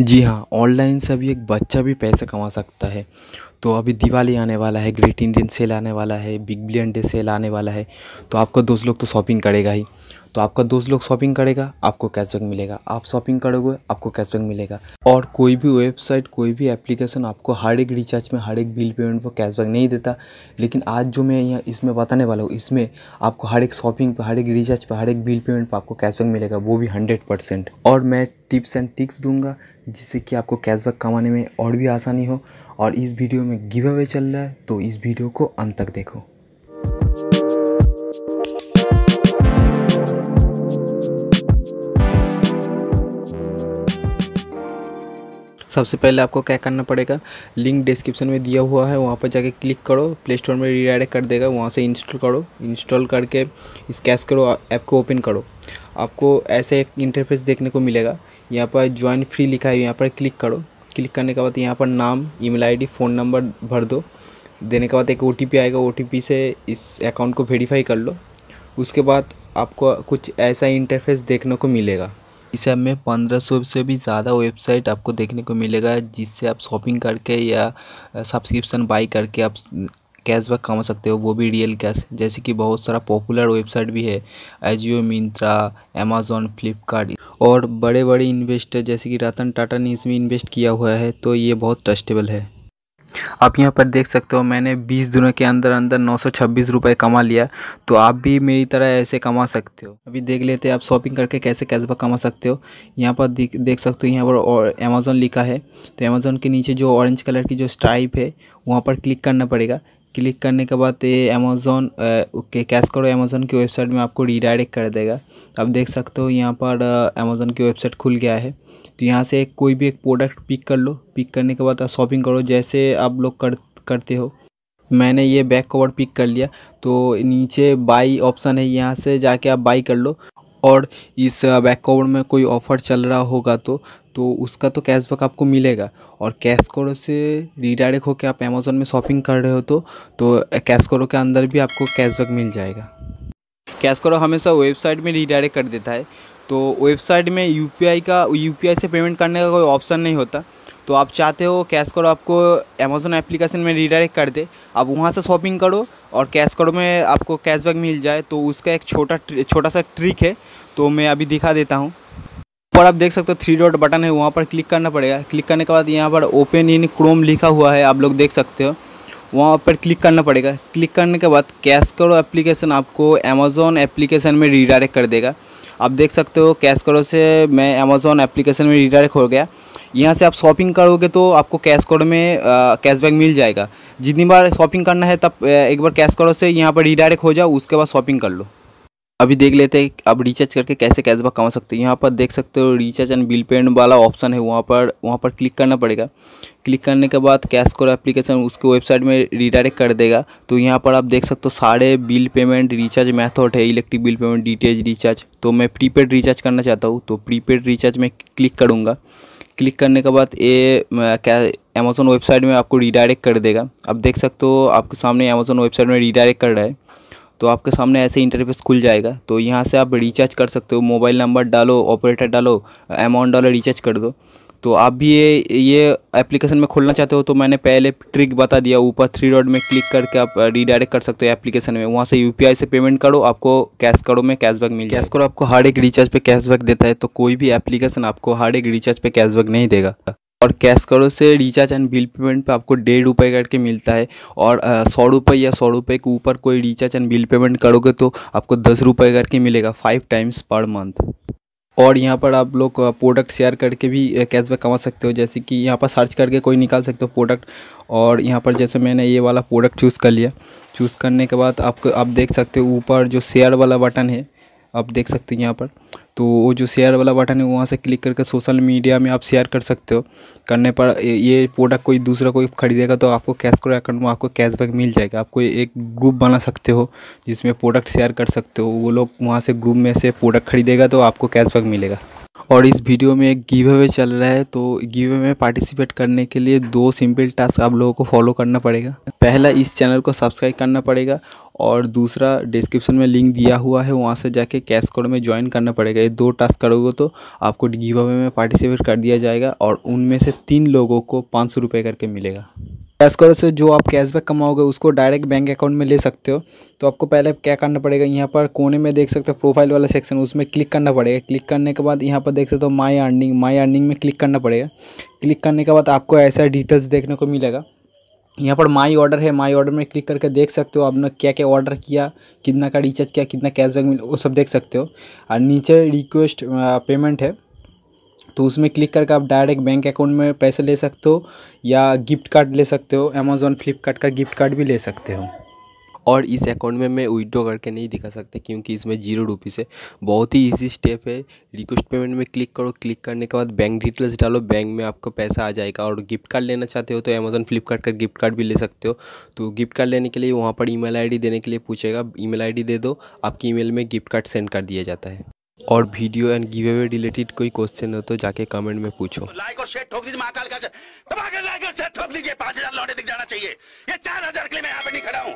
जी हाँ ऑनलाइन से अभी एक बच्चा भी पैसे कमा सकता है। तो अभी दिवाली आने वाला है ग्रेट इंडियन सेल आने वाला है बिग बिलियन डे सेल आने वाला है। तो आपका दोस्त लोग तो शॉपिंग करेगा ही। तो आपका दोस्त लोग शॉपिंग करेगा, आपको कैशबैक मिलेगा। आप शॉपिंग करोगे, आपको कैशबैक मिलेगा। और कोई भी वेबसाइट कोई भी एप्लीकेशन आपको हर एक रिचार्ज में, हर एक बिल पेमेंट पर कैशबैक नहीं देता। लेकिन आज जो मैं यहाँ इसमें बताने वाला हूँ, इसमें आपको हर एक शॉपिंग पर, हर एक रिचार्ज पर, हर एक बिल पेमेंट पर आपको कैशबैक मिलेगा, वो भी हंड्रेड और मैं टिप्स एंड टिक्स दूँगा, जिससे कि आपको कैशबैक कमाने में और भी आसानी हो। और इस वीडियो में गिव अवे चल रहा है तो इस वीडियो को अंत तक देखो। सबसे पहले आपको क्या करना पड़ेगा? लिंक डिस्क्रिप्शन में दिया हुआ है, वहाँ पर जाके क्लिक करो प्ले स्टोर में रीडायरेक्ट कर देगा, वहाँ से इंस्टॉल करो। इंस्टॉल करके स्कैच करो ऐप को ओपन करो। आपको ऐसे एक इंटरफेस देखने को मिलेगा। यहाँ पर ज्वाइन फ्री लिखा है, यहाँ पर क्लिक करो। क्लिक करने के बाद यहाँ पर नाम ईमेल आईडी फ़ोन नंबर भर दो। देने के बाद एक ओटीपी आएगा ओटीपी से इस अकाउंट को वेरीफाई कर लो। उसके बाद आपको कुछ ऐसा इंटरफेस देखने को मिलेगा। इस ऐप में पंद्रह सौ से भी ज़्यादा वेबसाइट आपको देखने को मिलेगा, जिससे आप शॉपिंग करके या सब्सक्रिप्शन बाई करके आप कैशबैक कमा सकते हो, वो भी रियल कैश। जैसे कि बहुत सारा पॉपुलर वेबसाइट भी है एजियो मिंत्रा अमेज़ोन फ्लिपकार्ट और बड़े बड़े इन्वेस्टर, जैसे कि रतन टाटा ने इसमें इन्वेस्ट किया हुआ है तो ये बहुत ट्रस्टेबल है। आप यहाँ पर देख सकते हो, मैंने 20 दिनों के अंदर अंदर नौ सौ कमा लिया। तो आप भी मेरी तरह ऐसे कमा सकते हो। अभी देख लेते हैं आप शॉपिंग करके कैसे कैशबैक कमा सकते हो। यहाँ पर देख देख सकते हो, यहाँ पर और अमेज़ोन लिखा है। तो अमेज़ोन के नीचे जो ऑरेंज कलर की जो स्ट्राइप है, वहाँ पर क्लिक करना पड़ेगा। क्लिक करने के बाद ये अमेज़ोन के कैश करो अमेज़ोन की वेबसाइट में आपको रीडायरेक्ट कर देगा। आप देख सकते हो यहाँ पर अमेज़ोन की वेबसाइट खुल गया है। तो यहाँ से कोई भी एक प्रोडक्ट पिक कर लो। पिक करने के बाद आप शॉपिंग करो, जैसे आप लोग कर, करते हो। मैंने ये बैक कवर पिक कर लिया। तो नीचे बाई ऑप्शन है, यहाँ से जाके आप बाई कर लो। और इस बैक कवर में कोई ऑफ़र चल रहा होगा तो तो उसका तो कैशबैक आपको मिलेगा। और कैश करो से रीडायरेक्ट होकर आप अमेज़ोन में शॉपिंग कर रहे हो तो तो कैश करो के अंदर भी आपको कैशबैक मिल जाएगा। कैश करो हमेशा वेबसाइट में रीडायरेक्ट कर देता है। तो वेबसाइट में यूपीआई का यूपीआई से पेमेंट करने का कोई ऑप्शन नहीं होता। तो आप चाहते हो कैश करो आपको अमेज़ोन एप्लीकेशन में रीडायरेक्ट कर दे। आप वहाँ से शॉपिंग करो और कैश करो में आपको कैशबैक मिल जाए। तो उसका एक छोटा छोटा सा ट्रिक है। तो मैं अभी दिखा देता हूँ। ऊपर आप देख सकते हो थ्री डॉट बटन है, वहाँ पर क्लिक करना पड़ेगा। क्लिक करने के बाद यहाँ पर ओपन इन क्रोम लिखा हुआ है, आप लोग देख सकते हो। वहाँ पर क्लिक करना पड़ेगा। क्लिक करने के बाद कैश करो एप्लीकेशन आपको अमेज़ोन एप्लीकेशन में रीडायरेक्ट कर देगा। आप देख सकते हो कैश करो से मैं अमेज़ोन एप्लीकेशन में रीडायरेक्ट हो गया। यहाँ से आप शॉपिंग करोगे तो आपको कैश करो में कैशबैक मिल जाएगा। जितनी बार शॉपिंग करना है तब एक बार कैश करो से यहाँ पर रीडायरेक्ट हो जाओ, उसके बाद शॉपिंग कर लो। अभी देख लेते हैं आप रिचार्ज करके कैसे कैशबैक कमा सकते हैं। यहाँ पर देख सकते हो रिचार्ज एंड बिल पेमेंट वाला ऑप्शन है। वहाँ पर वहाँ पर क्लिक करना पड़ेगा। क्लिक करने के बाद कैश करो एप्लीकेशन उसके वेबसाइट में रिडायरेक्ट कर देगा। तो यहाँ पर आप देख सकते हो सारे बिल पेमेंट रिचार्ज मेथड है। Electric bill payment D recharge तो मैं प्रीपेड रिचार्ज करना चाहता हूँ। तो प्रीपेड रिचार्ज में क्लिक करूँगा। क्लिक करने के बाद ये क्या अमेज़ोन वेबसाइट में आपको रिडायरेक्ट कर देगा। आप देख सकते हो आपके सामने अमेज़ोन वेबसाइट में रिडायरेक्ट कर रहा है। तो आपके सामने ऐसे इंटरफेस खुल जाएगा। तो यहाँ से आप रिचार्ज कर सकते हो। मोबाइल नंबर डालो ऑपरेटर डालो अमाउंट डालो रिचार्ज कर दो। तो आप भी ये ये एप्लीकेशन में खोलना चाहते हो तो मैंने पहले ट्रिक बता दिया। ऊपर थ्री डॉट में क्लिक करके आप रीडायरेक्ट कर सकते हो एप्लीकेशन में। वहाँ से यूपीआई से पेमेंट करो, आपको कैश करो में कैशबैक मिल जाए कैश करो, आपको हर एक रिचार्ज पे कैशबैक देता है। तो कोई भी एप्लीकेशन आपको हर एक रिचार्ज पे कैशबैक नहीं देगा। और कैश करो से रिचार्ज एंड बिल पेमेंट पे आपको डेढ़ रुपये करके मिलता है और सौ रुपये या सौ रुपये के ऊपर कोई रिचार्ज एंड बिल पेमेंट करोगे तो आपको दस रुपये करके मिलेगा फाइव टाइम्स पर मंथ और यहाँ पर आप लोग प्रोडक्ट शेयर करके भी कैशबैक कमा सकते हो, जैसे कि यहाँ पर सर्च करके कोई निकाल सकते हो प्रोडक्ट और यहाँ पर जैसे मैंने ये वाला प्रोडक्ट चूज़ कर लिया। चूज़ करने के बाद आपको, आप देख सकते हो ऊपर जो शेयर वाला बटन है, आप देख सकते हो यहाँ पर। तो वो जो शेयर वाला बटन है, वहाँ से क्लिक करके सोशल मीडिया में आप शेयर कर सकते हो। करने पर ये प्रोडक्ट कोई दूसरा कोई ख़रीदेगा तो आपको कैश करो अकाउंट में आपको कैशबैक मिल जाएगा। आपको एक ग्रुप बना सकते हो, जिसमें प्रोडक्ट शेयर कर सकते हो। वो लोग वहाँ से ग्रुप में से प्रोडक्ट खरीदेगा तो आपको कैशबैक मिलेगा। और इस वीडियो में एक गिव अवे चल रहा है तो गिव अवे में पार्टिसिपेट करने के लिए दो सिंपल टास्क आप लोगों को फॉलो करना पड़ेगा। पहला, इस चैनल को सब्सक्राइब करना पड़ेगा और दूसरा डिस्क्रिप्शन में लिंक दिया हुआ है, वहाँ से जाके कैश कोड में ज्वाइन करना पड़ेगा। ये दो टास्क करोगे तो आपको गिव अवे में पार्टिसिपेट कर दिया जाएगा और उनमें से तीन लोगों को पाँच सौ रुपये करके मिलेगा। कैश करो से जो आप कैशबैक कमाओगे, उसको डायरेक्ट बैंक अकाउंट में ले सकते हो। तो आपको पहले क्या करना पड़ेगा? यहाँ पर कोने में देख सकते हो प्रोफ़ाइल वाला सेक्शन उसमें क्लिक करना पड़ेगा। क्लिक करने के बाद यहाँ पर देख सकते हो माई अर्निंग माई अर्निंग में क्लिक करना पड़ेगा। क्लिक करने के बाद आपको ऐसा डिटेल्स देखने को मिलेगा। यहाँ पर माई ऑर्डर है माई ऑर्डर में क्लिक करके देख सकते हो आपने क्या क्या ऑर्डर किया, कितना का रिचार्ज किया, कितना कैशबैक मिला, वो सब देख सकते हो। और नीचे रिक्वेस्ट पेमेंट है तो उसमें क्लिक करके आप डायरेक्ट बैंक अकाउंट में पैसे ले सकते हो या गिफ्ट कार्ड ले सकते हो अमेज़ोन फ्लिपकार्ट का गिफ्ट कार्ड भी ले सकते हो। और इस अकाउंट में मैं विड्रॉ करके नहीं दिखा सकता क्योंकि इसमें ज़ीरो रुपीज़ है। बहुत ही इजी स्टेप है। रिक्वेस्ट पेमेंट में क्लिक करो। क्लिक करने के बाद बैंक डिटेल्स डालो। बैंक में आपको पैसा आ जाएगा और गिफ्ट कार्ड लेना चाहते हो तो अमेजोन फ्लिपकार्ट का गिफ्ट कार्ड भी ले सकते हो। तो गिफ्ट कार्ड लेने के लिए वहाँ पर ईमेल आईडी देने के लिए पूछेगा। ईमेल आईडी दे दो। आपकी ईमेल में गिफ्ट कार्ड सेंड कर दिया जाता है। और video and giveaway related कोई क्वेश्चन हो तो जाके कमेंट में पूछो। लाइक और शेयर ठोक दीजिए महाकाल का। लाइक और शेयर ठोक दीजिए। पाँच हज़ार लौटे दिख जाना चाहिए। ये चार हज़ार के लिए मैं यहाँ पे नहीं खड़ा हूँ।